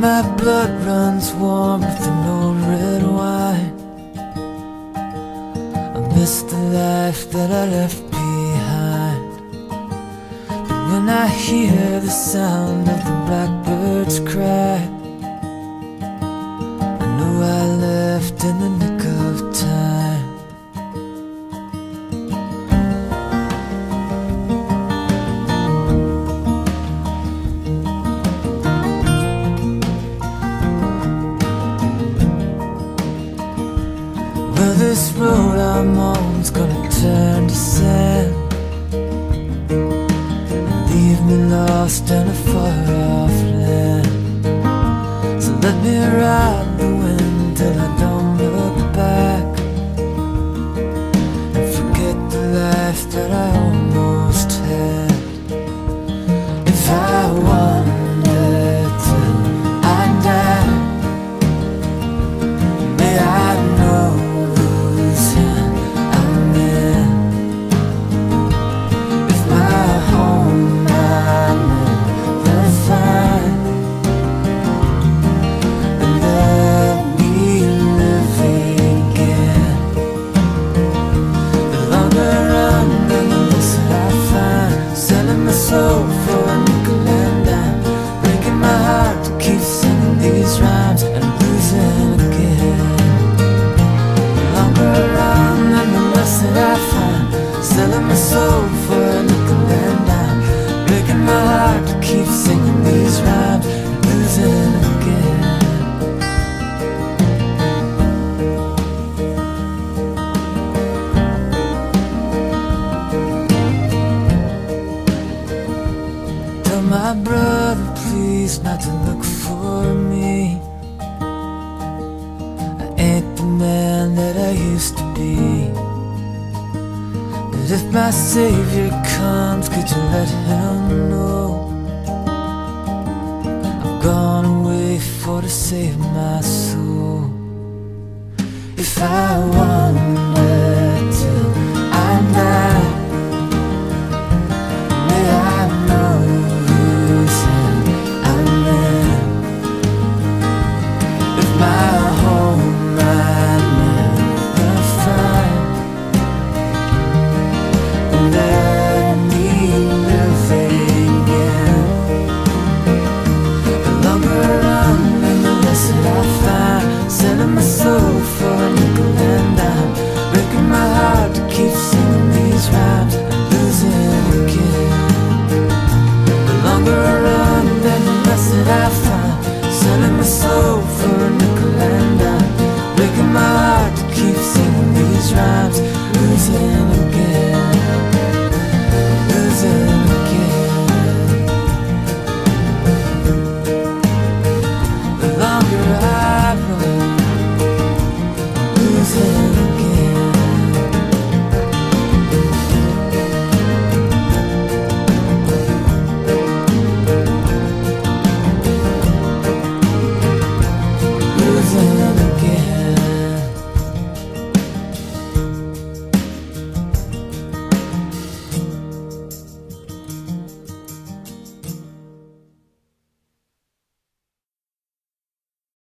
my blood runs warm with an old red wine I miss the life that I left behind. But when I hear the sound of the blackbird's cry This road I'm on's gonna turn to sand. Leave me lost in a far off land. So let me ride the wind till I don't look back And forget the life that I Tell my brother please not to look for me. I ain't the man that I used to be. But if my savior comes could you let him know? I've gone away for to save my soul. If I wanted